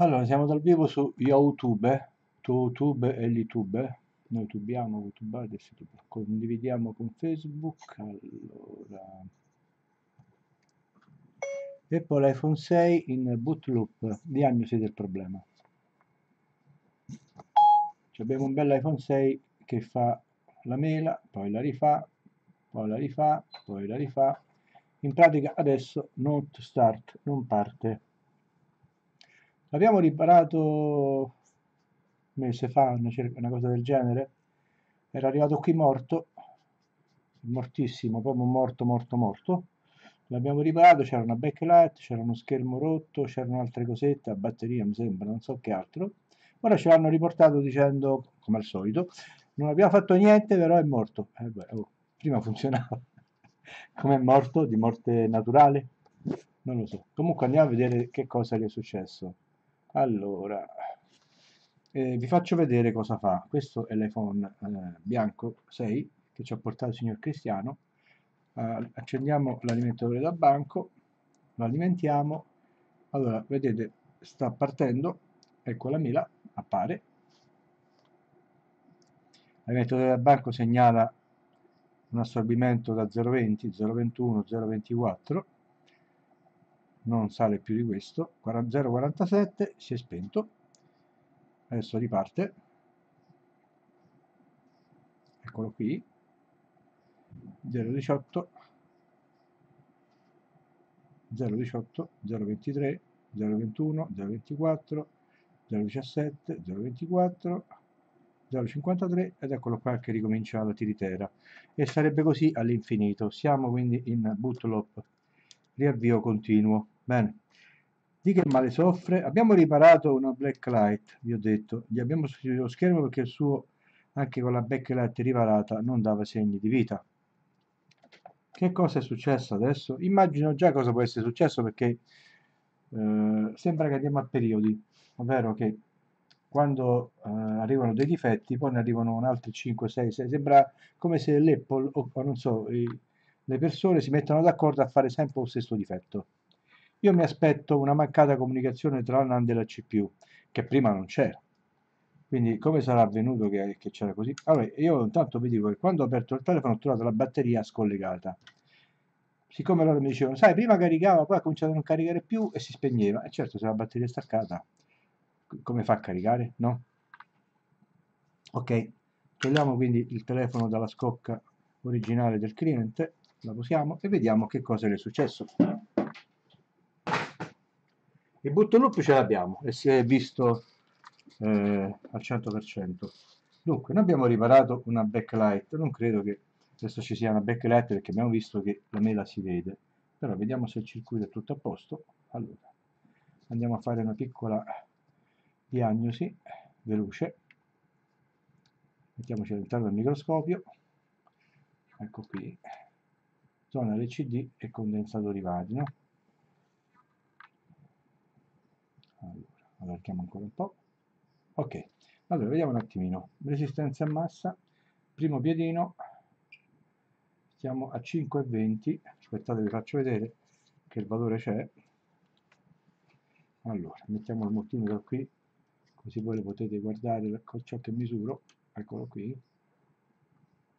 Allora, siamo dal vivo su YouTube, YouTube e l'YouTube. Noi tubiamo, youtubate, si tuba. condividiamo con Facebook. Allora. Apple iPhone 6 in boot loop, diagnosi del problema. Cioè abbiamo un bel iPhone 6 che fa la mela, poi la rifà, poi la rifà, poi la rifà. In pratica adesso not start, non parte. L'abbiamo riparato un mese fa, una, cosa del genere. Era arrivato qui morto, mortissimo, proprio morto, morto, morto. L'abbiamo riparato, c'era una backlight, c'era uno schermo rotto, c'erano altre cosette, la batteria mi sembra, non so che altro. Ora ce l'hanno riportato dicendo, come al solito, non abbiamo fatto niente, però è morto. Eh beh, oh, prima funzionava. come è morto? Di morte naturale? Non lo so. Comunque andiamo a vedere che cosa gli è successo allora eh, vi faccio vedere cosa fa. Questo è l'iPhone eh, bianco 6 che ci ha portato il signor Cristiano. Eh, accendiamo l'alimentatore da banco lo alimentiamo. Allora vedete sta partendo ecco la mela appare. L'alimentatore da banco segnala un assorbimento da 0,20 0,21 0,24 non sale più di questo. 0,47 si è spento. Adesso riparte. Eccolo qui. 0,18 0,18 0,23 0,21 0,24 0,17 0,24 0,53 ed eccolo qua che ricomincia la tiritera. E sarebbe così all'infinito. Siamo quindi in bootloop riavvio continuo Bene. Di che male soffre? Abbiamo riparato una backlight, vi ho detto, gli abbiamo sostituito lo schermo perché il suo, anche con la backlight riparata, non dava segni di vita. Che cosa è successo adesso? Immagino già cosa può essere successo perché eh, sembra che andiamo a periodi, ovvero che quando eh, arrivano dei difetti, poi ne arrivano altri 5, 6, 6, sembra come se l'Apple o, non so, i, le persone si mettono d'accordo a fare sempre lo stesso difetto. Io mi aspetto una mancata comunicazione tra la NAND e la CPU, che prima non c'era. Quindi come sarà avvenuto che, che c'era così? Allora, io intanto vi dico che quando ho aperto il telefono ho trovato la batteria scollegata. Siccome loro mi dicevano, sai, prima caricava, poi ha cominciato a non caricare più e si spegneva. E certo, se la batteria è staccata, come fa a caricare? No? Ok, togliamo quindi il telefono dalla scocca originale del cliente, la posiamo e vediamo che cosa è successo. Il button loop ce l'abbiamo e si è visto eh, al 100%. Dunque, noi abbiamo riparato una backlight, non credo che adesso ci sia una backlight perché abbiamo visto che la mela si vede, però vediamo se il circuito è tutto a posto. Allora, andiamo a fare una piccola diagnosi veloce. Mettiamoci all'interno del microscopio. Ecco qui, zona LCD e condensatori vari, no? allora, allarghiamo ancora un po' ok allora vediamo un attimino. Resistenza a massa. Primo piedino. Stiamo a 5,20 aspettate vi faccio vedere che il valore c'è. Allora mettiamo il multimetro qui così voi lo potete guardare con ciò che misuro. Eccolo qui.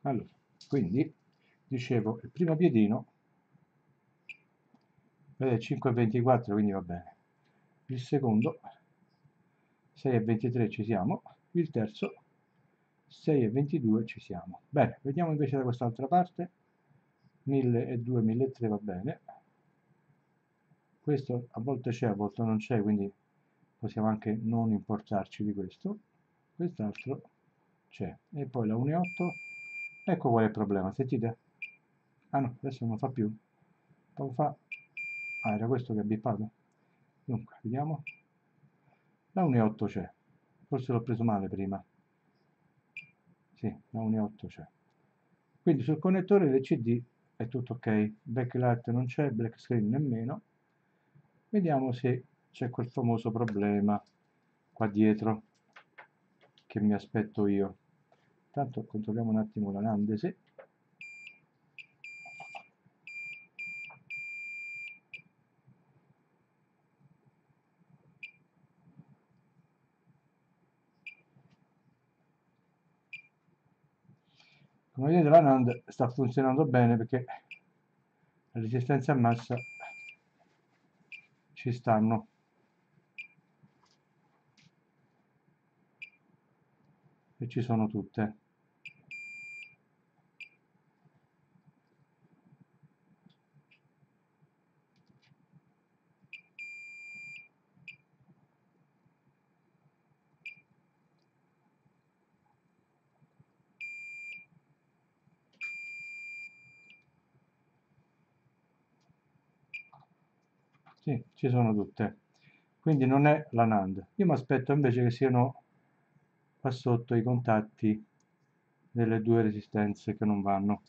Allora quindi dicevo il primo piedino vedete 5,24 quindi va bene. Il secondo 6 e 23 ci siamo, il terzo 6 e 22 ci siamo. Bene, vediamo invece da quest'altra parte, 1002, 1003 va bene, questo a volte c'è, a volte non c'è, quindi possiamo anche non importarci di questo, quest'altro c'è, e poi la 1.8, ecco qual è il problema, sentite? Ah no, adesso non fa più, poco fa, ah era questo che ha bippato? dunque vediamo la 1.8 c'è. Forse l'ho preso male prima. Sì, la 1.8 c'è. Quindi sul connettore LCD è tutto ok. Backlight non c'è, black screen nemmeno. Vediamo se c'è quel famoso problema qua dietro che mi aspetto io. Intanto controlliamo un attimo la Nandese vedete la NAND sta funzionando bene perché le resistenze a massa ci stanno. E ci sono tutte Sì, ci sono tutte. Quindi non è la NAND. Io mi aspetto invece che siano qua sotto i contatti delle due resistenze che non vanno.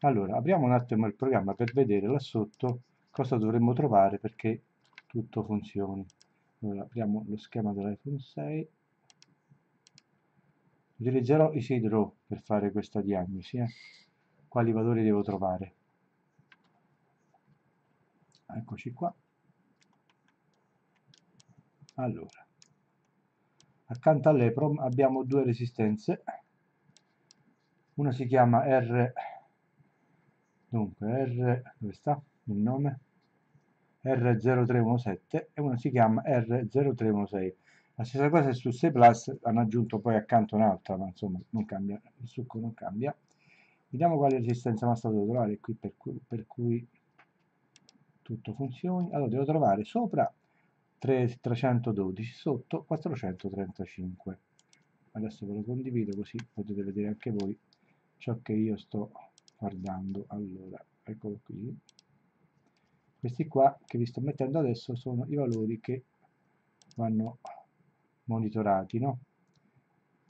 Allora, apriamo un attimo il programma per vedere là sotto cosa dovremmo trovare perché tutto funzioni. Allora, apriamo lo schema dell'iPhone 6. Utilizzerò i SID per fare questa diagnosi. Eh? Quali valori devo trovare? Eccoci qua. Allora, accanto all'EPROM abbiamo due resistenze. Una si chiama R, dunque R, dove sta il nome? R0317 e una si chiama R0316. La stessa cosa è su 6 Plus, hanno aggiunto poi accanto un'altra, ma insomma non cambia, il succo non cambia. Vediamo quale resistenza massa devo trovare qui per cui, per cui tutto funzioni. Allora devo trovare sopra 312 sotto 435 adesso ve lo condivido così potete vedere anche voi ciò che io sto guardando. Allora eccolo qui. Questi qua che vi sto mettendo adesso sono i valori che vanno monitorati no?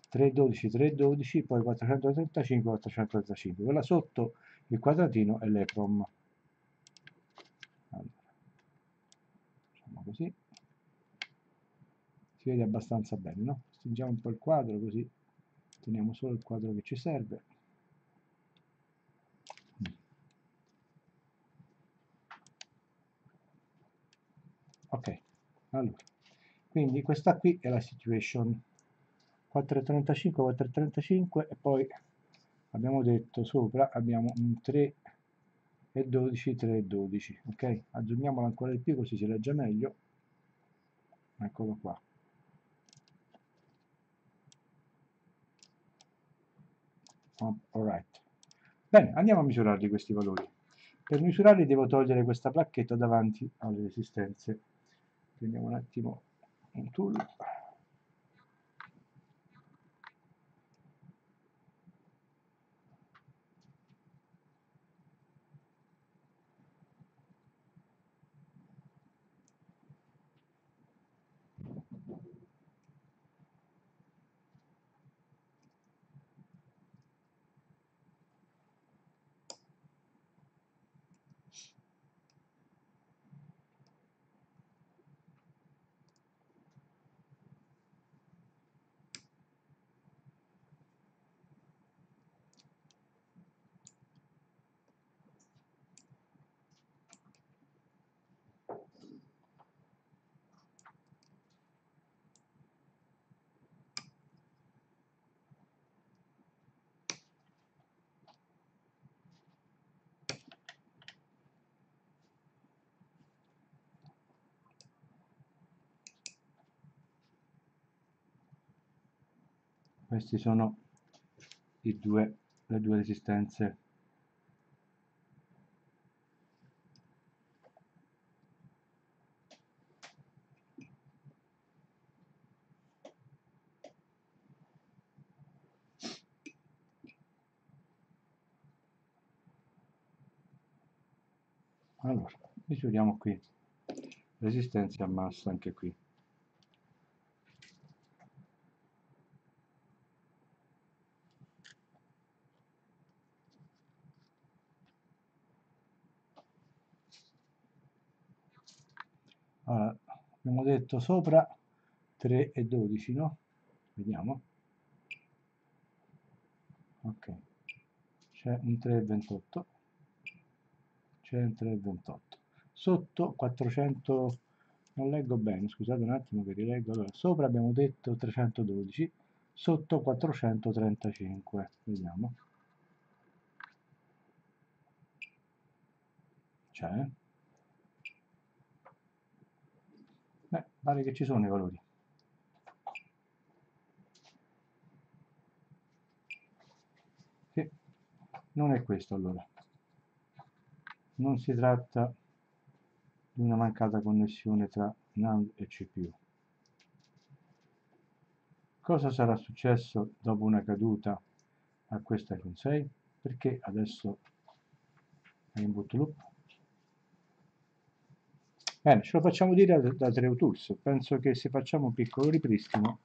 312 312 poi 435 435 quella sotto il quadratino è l'EPROM allora, facciamo così si vede abbastanza bene, no? Stringiamo un po' il quadro così teniamo solo il quadro che ci serve. Ok, allora, quindi questa qui è la situation 435, 435 e poi abbiamo detto sopra abbiamo un 3 e 12, 3 e 12, ok? Aggiungiamolo ancora di più così si legge meglio. Eccolo qua. Alright. Bene, andiamo a misurarli questi valori. Per misurarli devo togliere questa placchetta davanti alle resistenze. Prendiamo un attimo un tool. Questi sono due, le due resistenze. Allora misuriamo qui. Resistenza a massa anche qui Allora, abbiamo detto sopra 3 e 12, no? Vediamo. Ok, c'è un 3 e 28, c'è un 3 e 28. Sotto 400, non leggo bene, scusate un attimo che rileggo. Allora, sopra abbiamo detto 312, sotto 435, vediamo. C'è. Pare che ci sono i valori. Sì. non è questo allora. Non si tratta di una mancata connessione tra NAND e CPU cosa sarà successo dopo una caduta a questo iPhone 6 perché adesso è in boot loop bene ce lo facciamo dire da, da Treutools penso che se facciamo un piccolo ripristino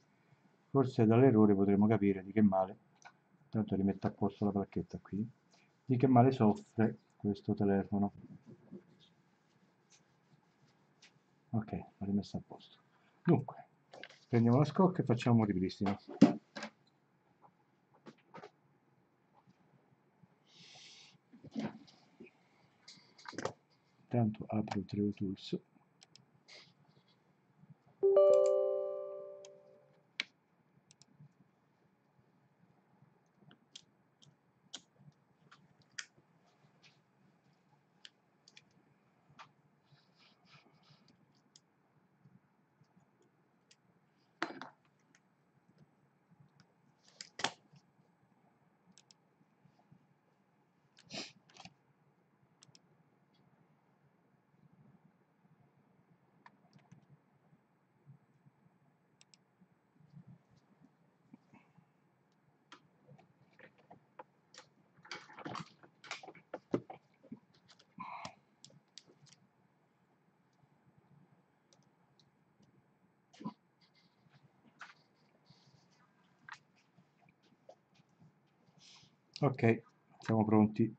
forse dall'errore potremo capire di che male tanto rimetto a posto la placchetta qui di che male soffre questo telefono. Ok l'ho rimessa a posto. Dunque prendiamo la scocca e facciamo un ripristino intanto apro Tools ok siamo pronti.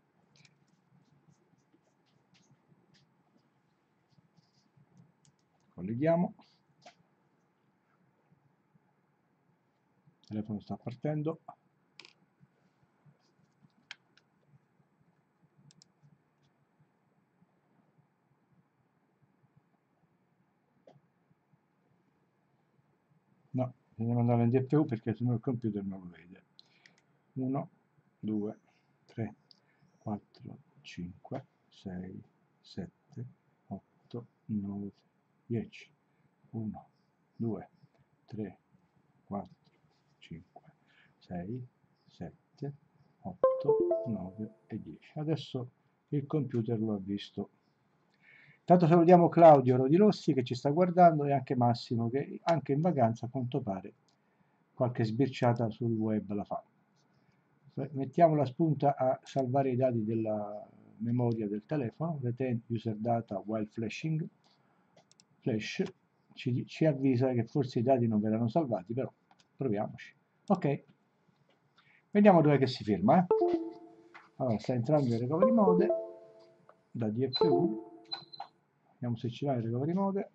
Colleghiamo. Il telefono sta partendo. No, bisogna mandare in DFU perché sennò il computer non lo vede. 1 2, 3, 4, 5, 6, 7, 8, 9, 10, 1, 2, 3, 4, 5, 6, 7, 8, 9 e 10. Adesso il computer lo ha visto. Intanto salutiamo Claudio Rodilossi che ci sta guardando e anche Massimo che anche in vacanza a quanto pare qualche sbirciata sul web la fa mettiamo la spunta a salvare i dati della memoria del telefono, retain user data while flashing, flash, ci, ci avvisa che forse i dati non verranno salvati, però proviamoci. Ok, vediamo dove che si firma. Eh? Allora, sta entrando in recovery mode. Da DFU, vediamo se ci va il recovery mode,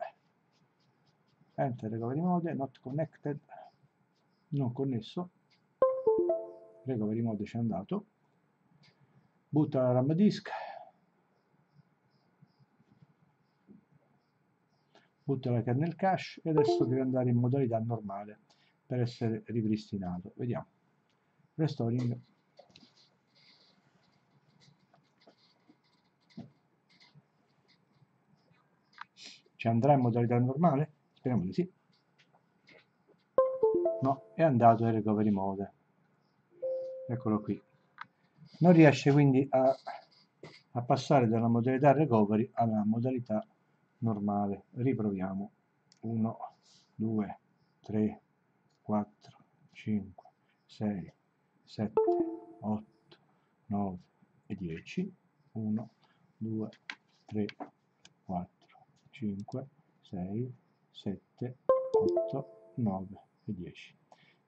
enter recovery mode, not connected, non connesso, recovery mode ci è andato. Butta la RAM disk. Butta la kernel cache e adesso deve andare in modalità normale per essere ripristinato. Vediamo. Restoring. Ci andrà in modalità normale? speriamo di sì. No, è andato in recovery mode eccolo qui. Non riesce quindi a, a passare dalla modalità recovery alla modalità normale. Riproviamo. 1 2 3 4 5 6 7 8 9 e 10 1 2 3 4 5 6 7 8 9 e 10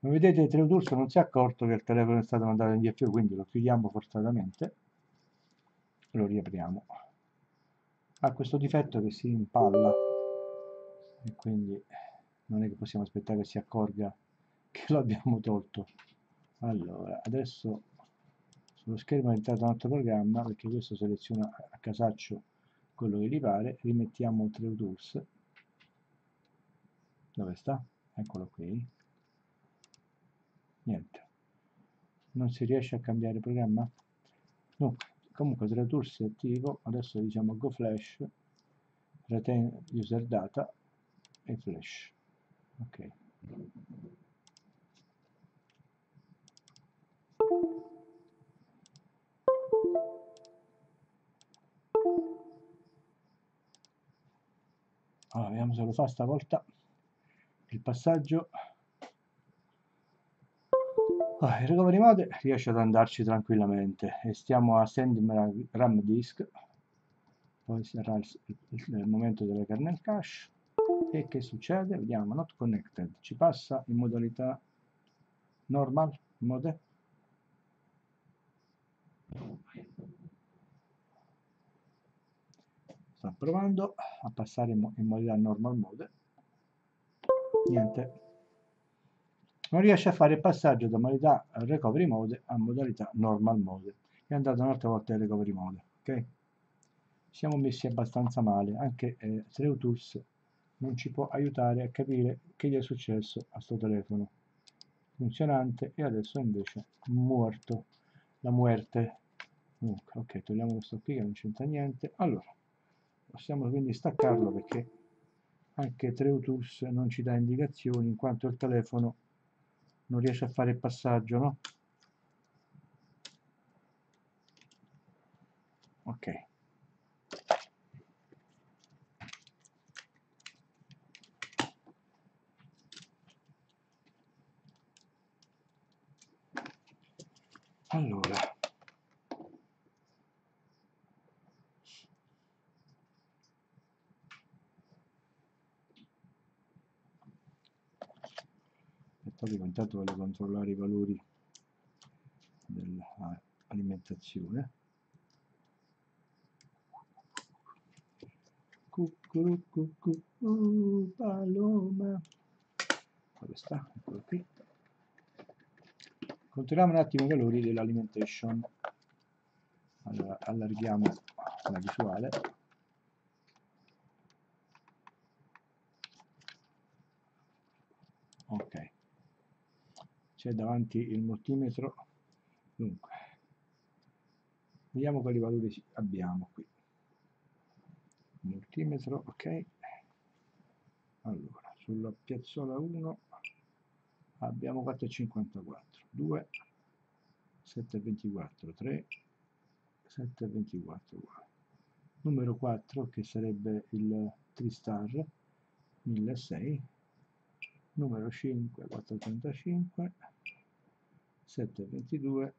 come vedete Treutools non si è accorto che il telefono è stato mandato in DFU, quindi lo chiudiamo forzatamente lo riapriamo. Ha questo difetto che si impalla e quindi non è che possiamo aspettare che si accorga che lo abbiamo tolto. Allora, adesso sullo schermo è entrato un altro programma perché questo seleziona a casaccio quello che gli pare, rimettiamo Treutools. Dove sta? Eccolo qui niente. Non si riesce a cambiare programma? Dunque comunque TreeTools è attivo adesso diciamo go flash retain user data e flash. Ok. Allora vediamo se lo fa stavolta. Il passaggio ah, il recovery mode riesce ad andarci tranquillamente e stiamo a send ram disk poi sarà il, il, il momento della kernel cache. E che succede? vediamo not connected. Ci passa in modalità normal mode. Sta provando a passare in modalità normal mode. Niente non riesce a fare il passaggio da modalità recovery mode a modalità normal mode. È andato un'altra volta in recovery mode ok? Siamo messi abbastanza male anche eh, Tools non ci può aiutare a capire che gli è successo a questo telefono. Funzionante e adesso invece morto la muerte. Ok togliamo questo qui che non c'entra niente. Allora possiamo quindi staccarlo perché anche Treutools non ci dà indicazioni in quanto il telefono non riesce a fare il passaggio no? ok allora aspettate intanto voglio controllare i valori dell'alimentazione. Cucurucucu uh, paloma. Dove sta? eccolo qui. Controlliamo un attimo i valori dell'alimentation. Allora allarghiamo la visuale ok c'è davanti il multimetro. Dunque vediamo quali valori abbiamo qui. Multimetro ok. Allora sulla piazzola 1 abbiamo 4,54 2 7,24 3 7,24 numero 4 che sarebbe il Tristar 1006 numero 5 435 722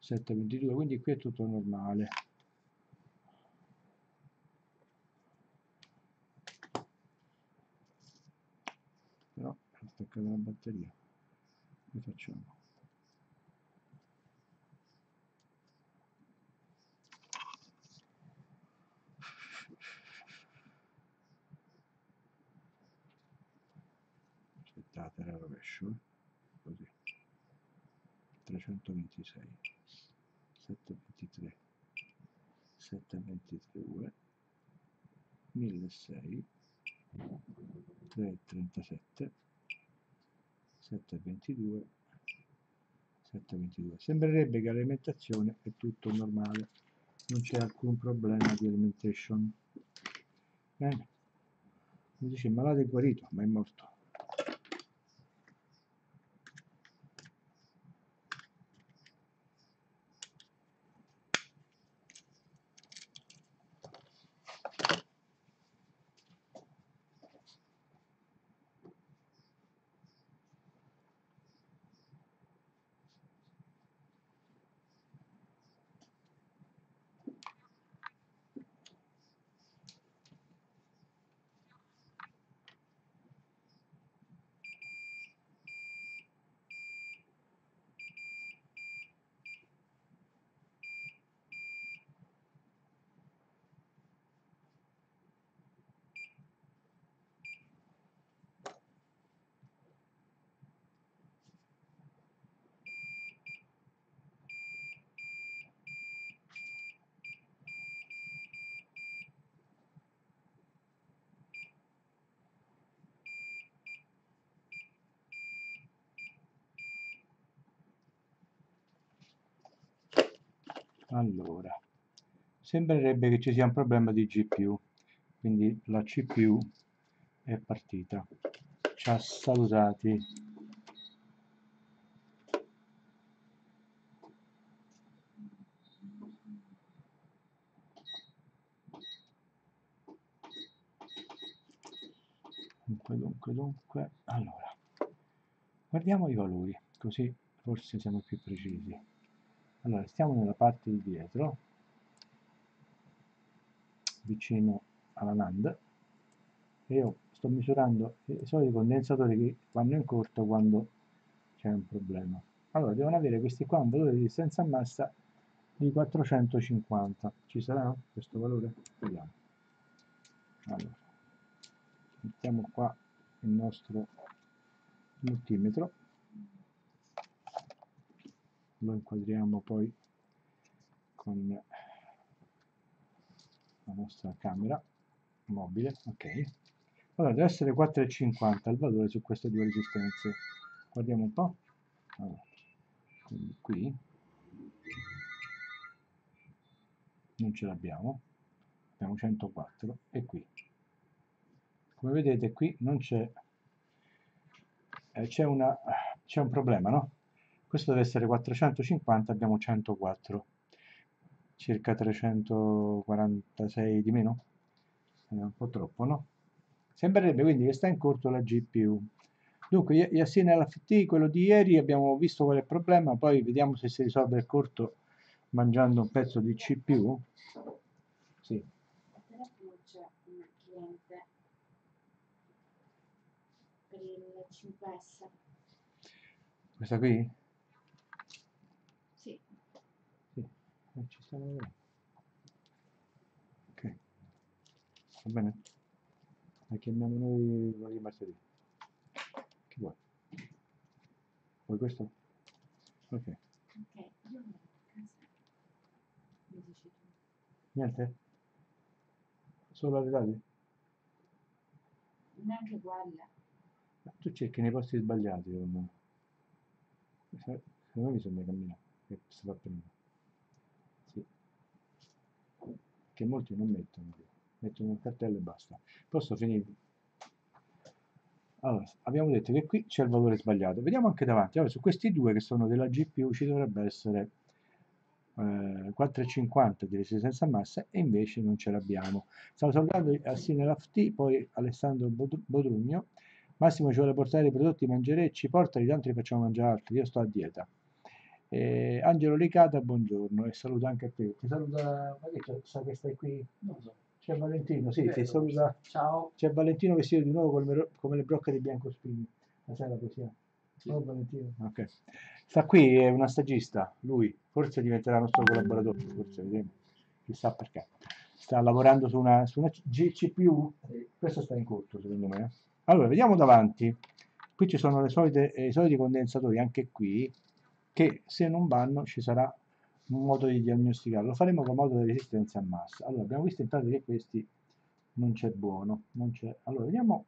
722 quindi qui è tutto normale. Però è attaccata la batteria. Che facciamo? Aspettate la rovescio eh? così 326 723 723 1600 337 722 722 sembrerebbe che l'alimentazione è tutto normale. Non c'è alcun problema di alimentation. Bene. Mi dice il malato è guarito ma è morto allora sembrerebbe che ci sia un problema di GPU quindi la CPU è partita. Ci ha salutati dunque dunque dunque. Allora guardiamo i valori così forse siamo più precisi allora stiamo nella parte di dietro vicino alla NAND e io sto misurando i soliti condensatori che vanno in corto quando c'è un problema. Allora devono avere questi qua un valore di resistenza a massa di 450 ci sarà questo valore? vediamo. Allora mettiamo qua il nostro multimetro lo inquadriamo poi con la nostra camera mobile ok. Allora deve essere 4,50 il valore su queste due resistenze. Guardiamo un po' allora, qui non ce l'abbiamo. Abbiamo 104 e qui. Come vedete qui non c'è eh, c'è un problema no? Questo deve essere 450 abbiamo 104 circa 346 di meno è un po' troppo no? sembrerebbe quindi che sta in corto la GPU dunque Yassine LFT quello di ieri abbiamo visto qual è il problema poi vediamo se si risolve il corto mangiando un pezzo di CPU sì il 5S. Questa qui? Sì. Sì, eh, ci stanno vedendo. Ok. Va bene? La chiamiamo noi di martedì. Che vuoi? Vuoi questo? Ok. Ok, io. Mi dici tu. Niente? Solo arredati? Neanche quella. Tu cerchi nei posti sbagliati, secondo me. Secondo me bisogna camminare, che si fa prima. Sì. Che molti non mettono, mettono un cartello e basta. Posso finire? Allora, abbiamo detto che qui c'è il valore sbagliato. Vediamo anche davanti. Allora, su questi due che sono della GPU ci dovrebbe essere eh, 4,50 di resistenza a massa e invece non ce l'abbiamo. Stavo salutando a poi Alessandro Bodrugno Massimo ci vuole portare i prodotti mangerecci, portali, tanto li facciamo mangiare altri, io sto a dieta. Eh, Angelo Licata, buongiorno e saluto anche a te. Ti saluta, ma che sa che stai qui? Non so. C'è Valentino, sì, ti saluta. Ciao. C'è Valentino vestito di nuovo come, come le brocche di Biancospini. La sai la poesia? Sì. Oh, Valentino. Ok. Sta qui, è un assagista, lui, forse diventerà nostro collaboratore, forse vedremo, chissà perché. Sta lavorando su una, su una GCPU, questo sta in corto secondo me. Allora, vediamo davanti. Qui ci sono solite, eh, i soliti condensatori, anche qui, che se non vanno ci sarà un modo di diagnosticarlo. Lo faremo con modo di resistenza a massa. Allora, abbiamo visto intanto che questi non c'è buono. Non. Allora, vediamo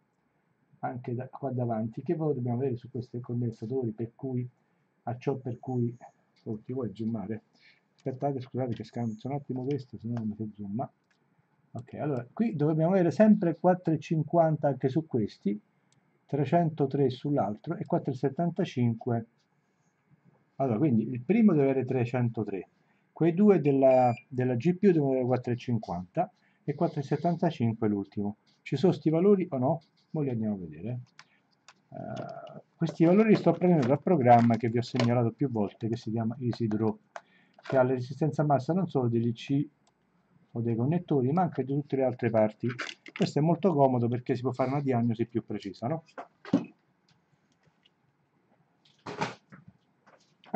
anche da, qua davanti che valore dobbiamo avere su questi condensatori per cui a ciò per cui oh, ti vuoi zoomare aspettate scusate che scanso un attimo questo se no non si zooma ok allora qui dobbiamo avere sempre 4,50 anche su questi 303 sull'altro e 4,75 allora quindi il primo deve avere 303 quei due della, della GPU devono avere 4,50 e 4,75 l'ultimo ci sono questi valori o no? Ora li andiamo a vedere uh, questi valori li sto prendendo dal programma che vi ho segnalato più volte che si chiama EasyDraw che ha la resistenza massa non solo dell'IC o dei connettori ma anche di tutte le altre parti questo è molto comodo perché si può fare una diagnosi più precisa no?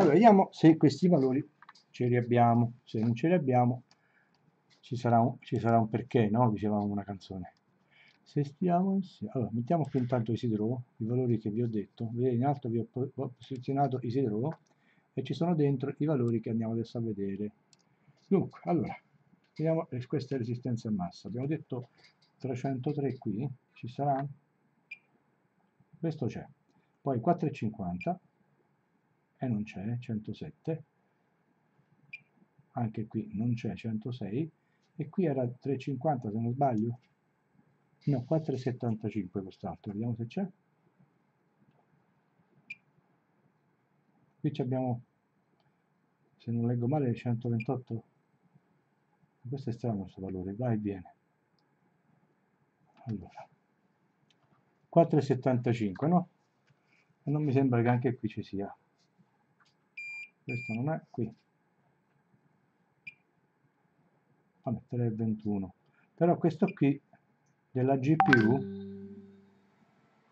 Allora vediamo se questi valori ce li abbiamo. Se non ce li abbiamo ci sarà un, ci sarà un perché no? dicevamo una canzone. Se stiamo insieme allora mettiamo qui intanto Isidro i valori che vi ho detto. Vedete in alto vi ho, ho posizionato Isidro e ci sono dentro i valori che andiamo adesso a vedere. Dunque allora vediamo questa è resistenza a massa. Abbiamo detto 303 qui ci sarà? Questo c'è. Poi 4,50 e non c'è 107 anche qui non c'è 106 e qui era 3,50 se non sbaglio. No 4,75 quest'altro vediamo se c'è. Qui abbiamo se non leggo male 128 questo è strano questo valore. Va e viene. Allora. 4,75 no? e non mi sembra che anche qui ci sia questo non è qui. Vabbè 3,21 però questo qui della GPU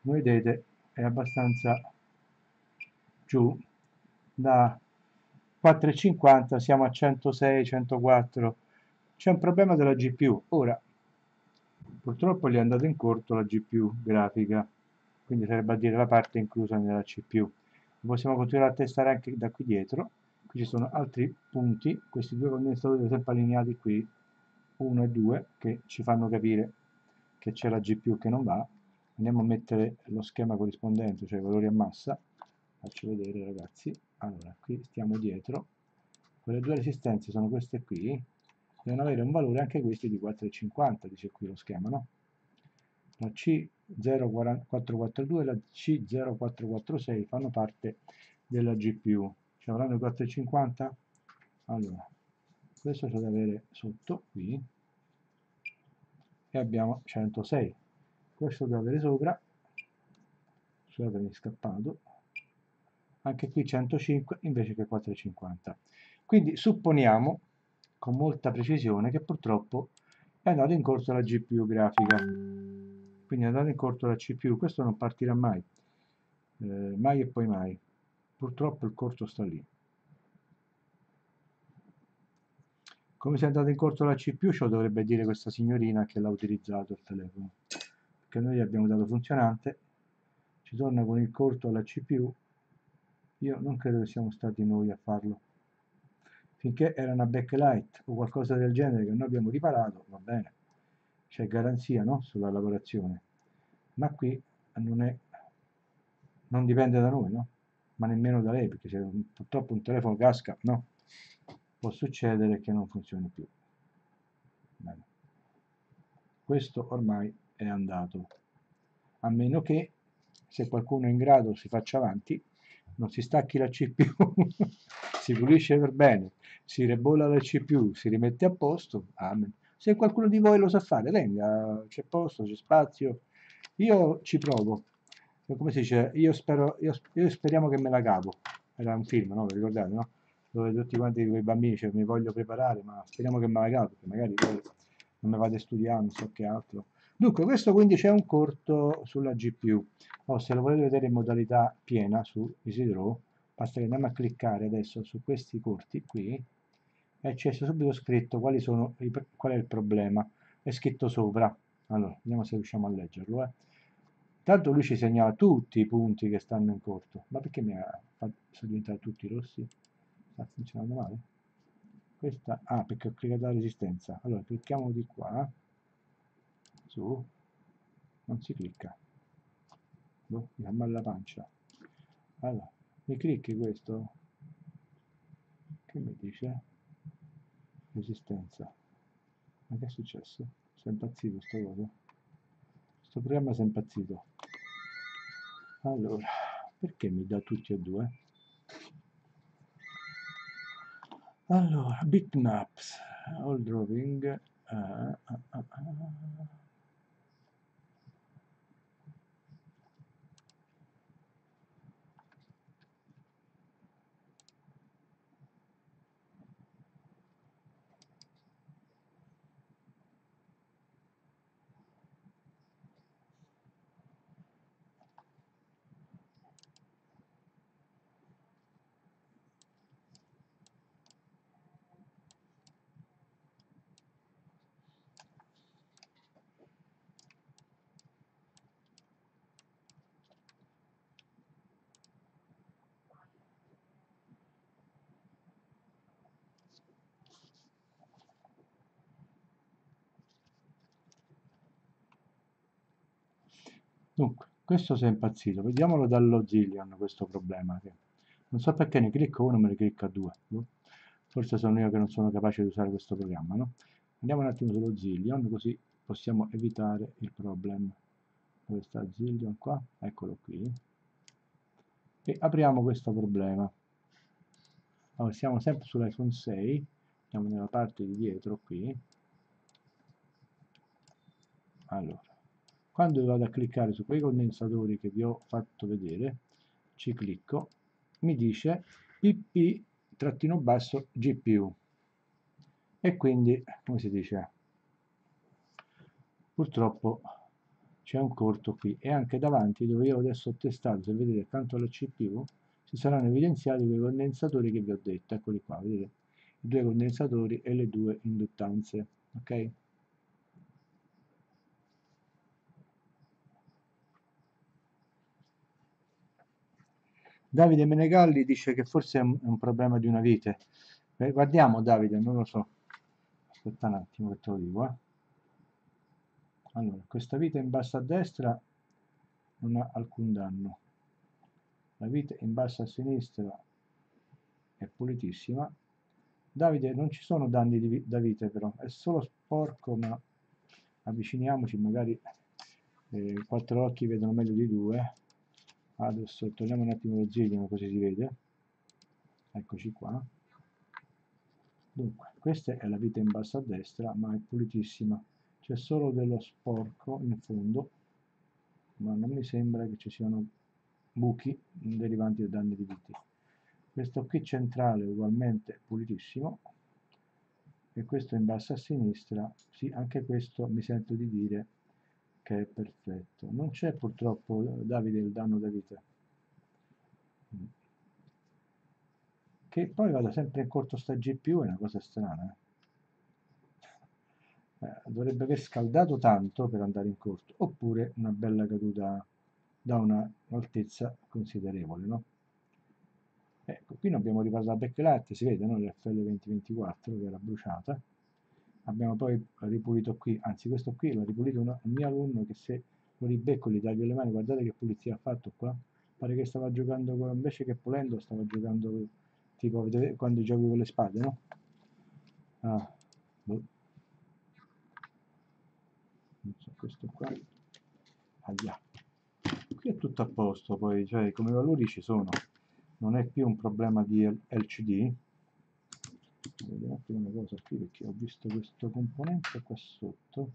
come vedete è abbastanza giù. Da 4,50 siamo a 106 104 c'è un problema della GPU ora purtroppo gli è andato in corto la GPU grafica quindi sarebbe a dire la parte inclusa nella CPU possiamo continuare a testare anche da qui dietro. Qui ci sono altri punti. Questi due condensatori sempre allineati qui. 1 e 2 che ci fanno capire che c'è la GPU che non va. Andiamo a mettere lo schema corrispondente cioè i valori a massa. Faccio vedere ragazzi. Allora qui stiamo dietro. Quelle due resistenze sono queste qui. Devono avere un valore anche questi di 4,50 dice qui lo schema no? la C0442 e la C0446 fanno parte della GPU ci avranno i 4,50 allora questo c'è da avere sotto qui. E abbiamo 106 questo da avere sopra. Scusate mi è scappato. Anche qui 105 invece che 450 quindi supponiamo con molta precisione che purtroppo è andato in corso la GPU grafica quindi è andato in corso la CPU questo non partirà mai eh, mai e poi mai. Purtroppo il corso sta lì. Come si è andato in corso la CPU lo dovrebbe dire questa signorina che l'ha utilizzato il telefono. Perché noi gli abbiamo dato funzionante ci torna con il corto alla CPU io non credo che siamo stati noi a farlo. Finché era una backlight o qualcosa del genere che noi abbiamo riparato va bene c'è garanzia no? sulla lavorazione ma qui non, è, non dipende da noi no? ma nemmeno da lei perché se purtroppo un telefono casca no può succedere che non funzioni più bene. questo ormai è andato a meno che se qualcuno è in grado si faccia avanti non si stacchi la CPU, si pulisce per bene, si rebolla la CPU, si rimette a posto, amen. Se qualcuno di voi lo sa fare, venga, c'è posto, c'è spazio. Io ci provo. Come si dice? Io, spero, io, io speriamo che me la cavo. Era un film, no? Vi ricordate, no? Dove tutti quanti quei bambini cioè, mi voglio preparare, ma speriamo che me la cavo, perché magari poi non mi vado non so che altro. Dunque, questo quindi c'è un corto sulla GPU. Oh, se lo volete vedere in modalità piena su EasyDraw, basta che andiamo a cliccare adesso su questi corti qui e c'è subito scritto quali sono, qual è il problema. È scritto sopra. Allora, vediamo se riusciamo a leggerlo. Eh. Tanto lui ci segnala tutti i punti che stanno in corto. Ma perché mi ha fatto diventare tutti rossi? Sta funzionando male? Questa, ah, perché ho cliccato la resistenza. Allora, clicchiamo di qua su non si clicca boh, mi fa male la pancia allora mi clicchi questo che mi dice resistenza ma che è successo? si è impazzito sto coso questo programma si è impazzito allora perché mi dà tutti e due? allora bitmaps all drawing uh, uh, uh, Dunque, questo si è impazzito. Vediamolo dallo Zillion questo problema. Che non so perché ne clicco uno me ne clicca due. Boh. forse sono io che non sono capace di usare questo programma no? andiamo un attimo sullo Zillion così possiamo evitare il problem dove sta Zillion qua eccolo qui e apriamo questo problema allora, siamo sempre sull'iPhone 6 andiamo nella parte di dietro qui allora quando vado a cliccare su quei condensatori che vi ho fatto vedere ci clicco mi dice pp trattino basso gpu e quindi come si dice? Purtroppo c'è un corto qui. E anche davanti dove io adesso ho testato se vedete accanto alla cpu si saranno evidenziati quei condensatori che vi ho detto. Eccoli qua vedete? I due condensatori e le due induttanze ok Davide Menegalli dice che forse è un, problema di una vite. Eh, guardiamo Davide, non lo so. Aspetta un attimo che te lo dico. Eh. Allora, questa vite in basso a destra non ha alcun danno. La vite in basso a sinistra è pulitissima. Davide, non ci sono danni di, da vite però, è solo sporco, ma avviciniamoci, magari eh, quattro occhi vedono meglio di due adesso togliamo un attimo lo zillion così si vede. Eccoci qua. Dunque questa è la vita in basso a destra ma è pulitissima. C'è solo dello sporco in fondo ma non mi sembra che ci siano buchi derivanti da danni di viti questo qui centrale ugualmente pulitissimo e questo in basso a sinistra sì anche questo mi sento di dire è perfetto. Non c'è purtroppo, Davide, il danno da vita. Che poi vada sempre in corto sta GPU è una cosa strana. Eh? Eh, dovrebbe aver scaldato tanto per andare in corto, oppure una bella caduta da un'altezza considerevole, no? Ecco, qui non abbiamo ripreso la backlight, si vede, no? L'FL2024 che era bruciata abbiamo poi ripulito qui, anzi questo qui l'ho ripulito un, mio alunno che se lo ribecco gli taglio le mani, guardate che pulizia ha fatto qua, pare che stava giocando, con, invece che pulendo stava giocando tipo quando giochi con le spade, no? Ah, boh. Non so, questo qua, aia. Qui è tutto a posto poi, cioè come valori ci sono, non è più un problema di LCD, vedere un attimo una cosa qui perché ho visto questo componente qua sotto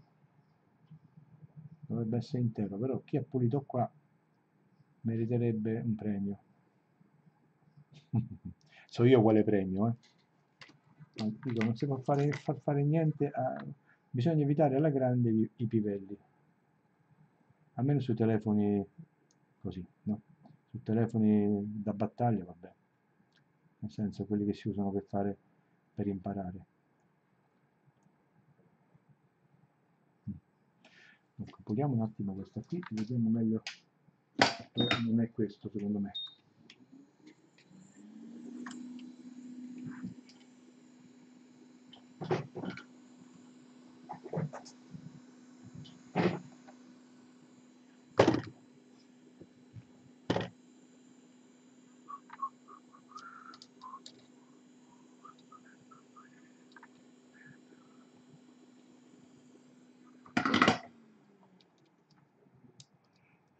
dovrebbe essere intero però chi ha pulito qua meriterebbe un premio so io quale premio eh? Dico, non si può fare, far fare niente a, bisogna evitare alla grande i, i pivelli almeno sui telefoni così no? su telefoni da battaglia vabbè nel senso quelli che si usano per fare per imparare. Ecco, puliamo un attimo questa qui, vediamo meglio, non è questo secondo me.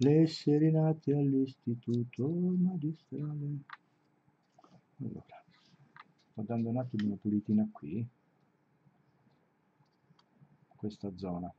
Le serenate all'istituto magistrale. Allora, sto dando un attimo una pulitina qui, questa zona.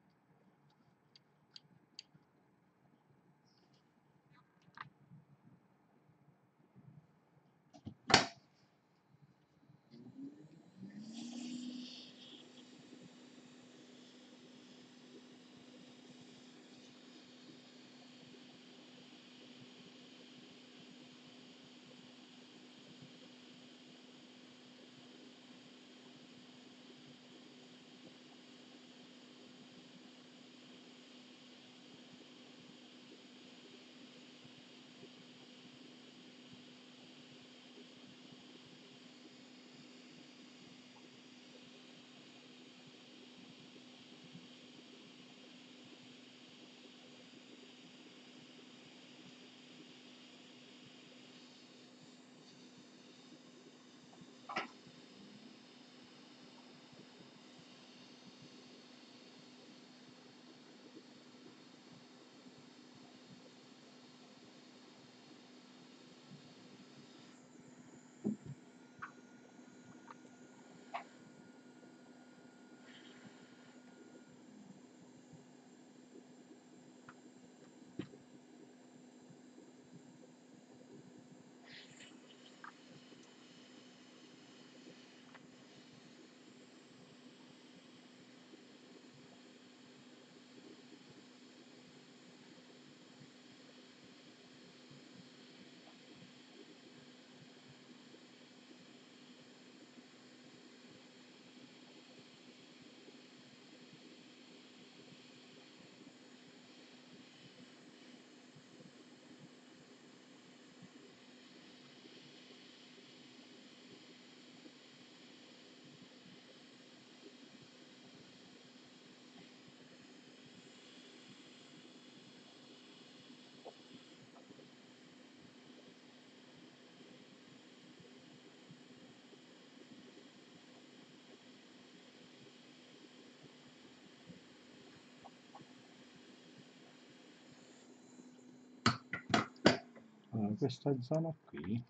Questa zona qui.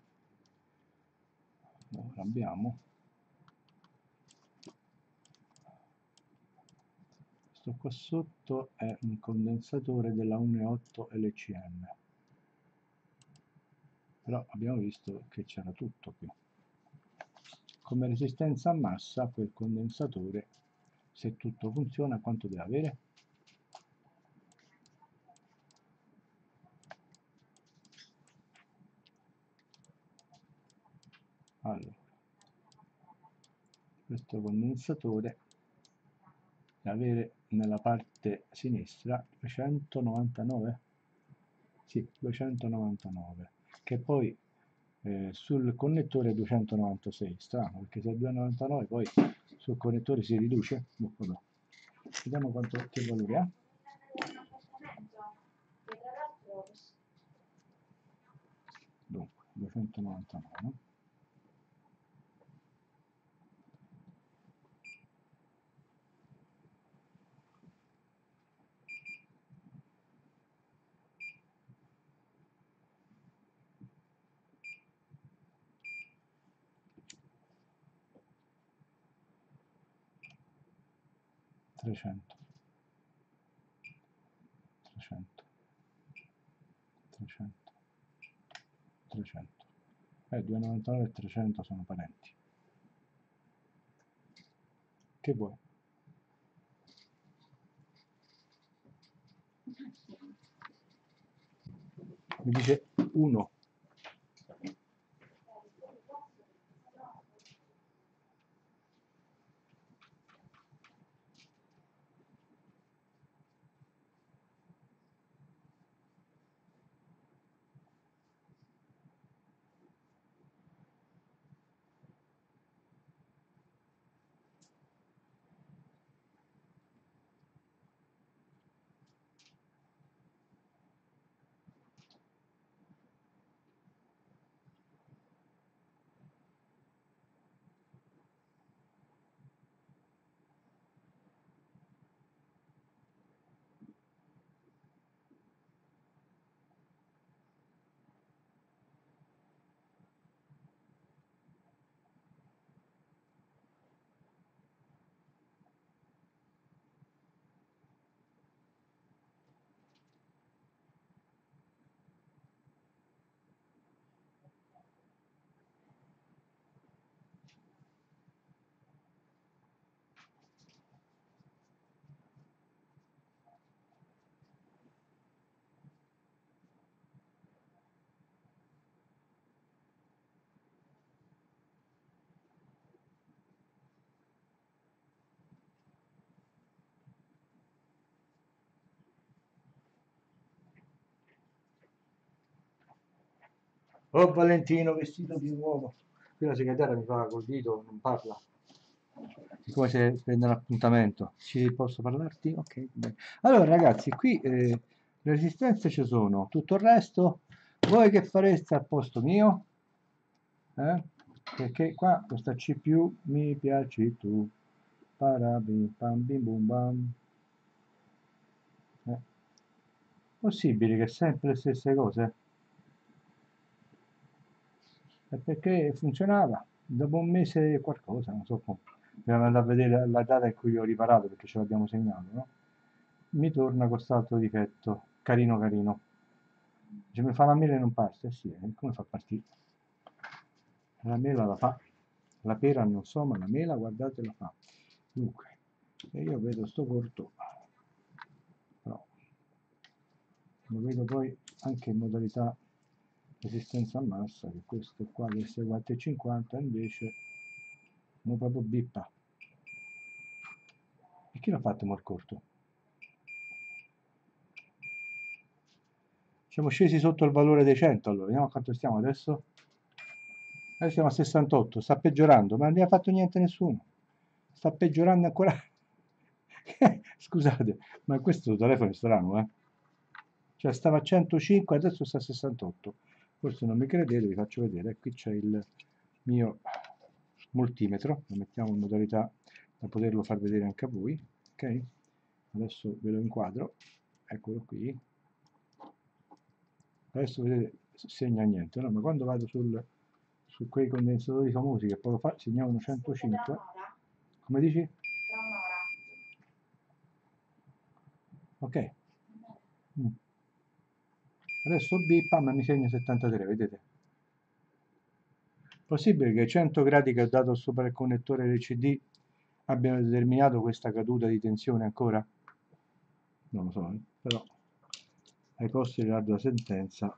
Ora abbiamo questo qua sotto è un condensatore della 1.8 LCM però abbiamo visto che c'era tutto qui. Come resistenza a massa quel condensatore se tutto funziona quanto deve avere? allora questo condensatore deve avere nella parte sinistra 299 sì 299 che poi eh, sul connettore 296 strano perché se è 299 poi sul connettore si riduce no, vediamo quanto che valore ha. Dunque 299 300 300 300 300 eh 299 e 300 sono parenti. Che vuoi? mi dice 1 Oh Valentino vestito di uomo. Qui la segretaria mi fa col dito, non parla. È come se prende un appuntamento. Ci posso parlarti? Ok, bene. Allora ragazzi, qui eh, le resistenze ci sono, tutto il resto, voi che fareste al posto mio? Eh? Perché qua questa CPU mi piaci tu. Parabim, pam, bim, bum, bam. Eh. Possibile che sempre le stesse cose? Perché funzionava? Dopo un mese qualcosa non so come. Dobbiamo andare a vedere la data in cui ho riparato perché ce l'abbiamo segnato no? mi torna con quest'altro difetto. Carino carino. Dice mi fa la mela e non parte? Eh. Sì, come fa a partire? La mela la fa. La pera non so ma la mela guardate la fa. Dunque e io vedo sto corto. Però lo vedo poi anche in modalità resistenza a massa che questo qua del 450 invece non proprio bippa. E chi l'ha fatto mal corto? siamo scesi sotto il valore dei 100 allora vediamo a quanto stiamo adesso. Adesso siamo a 68 sta peggiorando ma non ne ha fatto niente nessuno. Sta peggiorando ancora. Scusate ma questo telefono è strano eh. Cioè stava a 105 adesso sta a 68 forse non mi credete vi faccio vedere qui c'è il mio multimetro lo mettiamo in modalità da poterlo far vedere anche a voi ok adesso ve lo inquadro eccolo qui adesso vedete segna niente, no? ma quando vado sul, su quei condensatori famosi che poco fa segnavano 105, come dici? Ok. Mm. Adesso B, pam, mi segna 73, vedete? Possibile che i 100 gradi che ho dato sopra il connettore LCD abbiano determinato questa caduta di tensione ancora? Non lo so, eh? però ai costi dell'ardua sentenza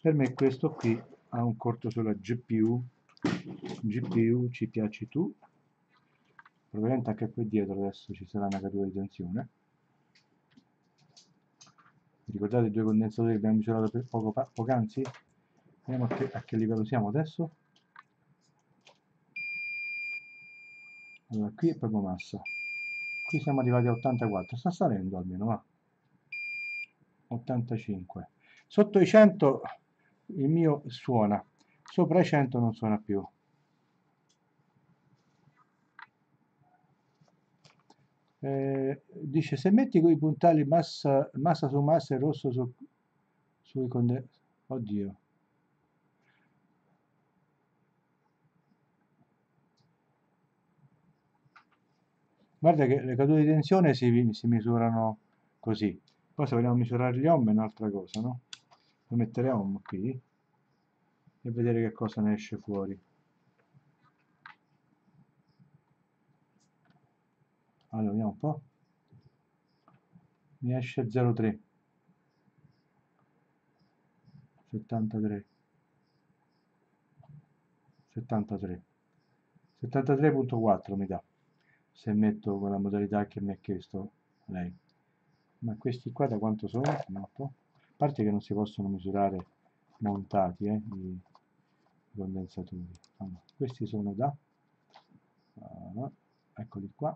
per me questo qui ha un corto sulla GPU GPU CPH2 probabilmente anche qui dietro adesso ci sarà una caduta di tensione ricordate i due condensatori che abbiamo misurato poco poc'anzi? Vediamo a che, a che livello siamo adesso. Allora qui è proprio massa. Qui siamo arrivati a 84 sta salendo almeno va. 85 sotto i 100 il mio suona sopra i 100 non suona più eh, dice se metti quei puntali massa, massa su massa e rosso su, sui condensatori oddio. Guarda che le cadute di tensione si, si misurano così. Poi se vogliamo misurare gli ohm è un'altra cosa no? lo mettere qui e vedere che cosa ne esce fuori allora vediamo un po' mi esce 0,3 73 73 73.4 mi dà se metto quella modalità che mi ha chiesto lei. Ma questi qua da quanto sono? A parte che non si possono misurare montati eh, i condensatori. Allora, questi sono da uh, eccoli qua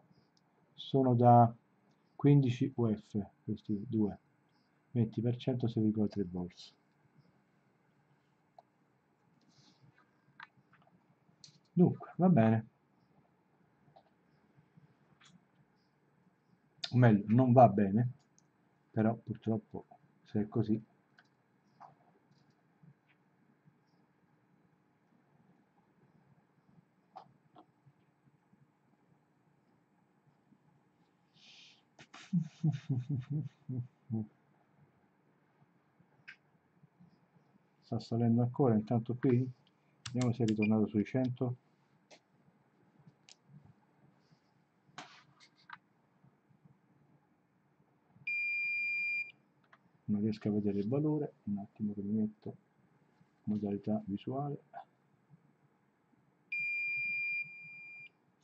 sono da 15 UF questi due. 20 per cento 6,3 volts dunque va bene. O meglio non va bene però purtroppo se è così sta salendo ancora intanto qui. Vediamo se è ritornato sui 100 non riesco a vedere il valore. Un attimo che mi metto. Modalità visuale.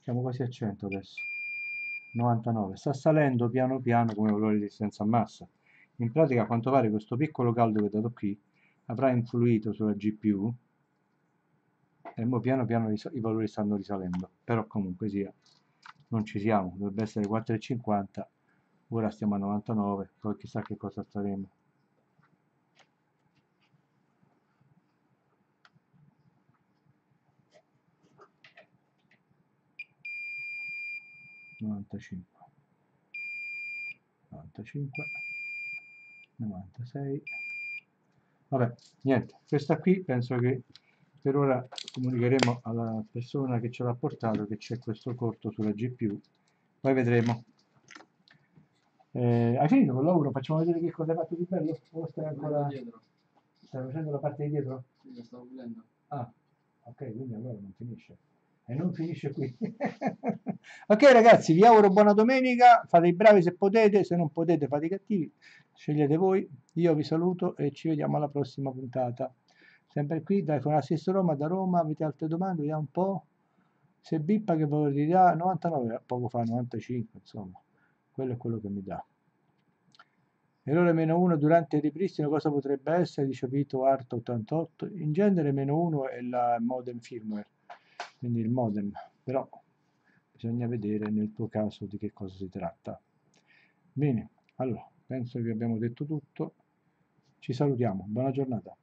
Siamo quasi a 100 adesso 99 sta salendo piano piano come valore di resistenza a massa. In pratica a quanto pare questo piccolo caldo che ho dato qui avrà influito sulla GPU e ora piano piano i valori stanno risalendo. Però comunque sia non ci siamo. Dovrebbe essere 4,50 ora stiamo a 99 poi chissà che cosa staremo 95 95 96 vabbè niente questa qui penso che per ora comunicheremo alla persona che ce l'ha portato che c'è questo corto sulla GPU poi vedremo eh, hai finito con lavoro? Facciamo vedere che cosa hai fatto di bello? O stai ancora... Stai facendo la parte di dietro? Sì, lo stavo pulendo. Ah, ok, quindi allora non finisce e non finisce qui. ok ragazzi, vi auguro buona domenica, fate i bravi se potete, se non potete fate i cattivi, scegliete voi. Io vi saluto e ci vediamo alla prossima puntata. Sempre qui da iPhone Assist Roma, da Roma, avete altre domande, vediamo un po'. Se Bippa che valore ti dà? 99, poco fa 95, insomma, quello è quello che mi dà. Errore meno 1 durante il ripristino cosa potrebbe essere? Dice Vito Art 88. In genere meno 1 è la modem firmware quindi il modem però bisogna vedere nel tuo caso di che cosa si tratta. Bene allora penso che abbiamo detto tutto. Ci salutiamo buona giornata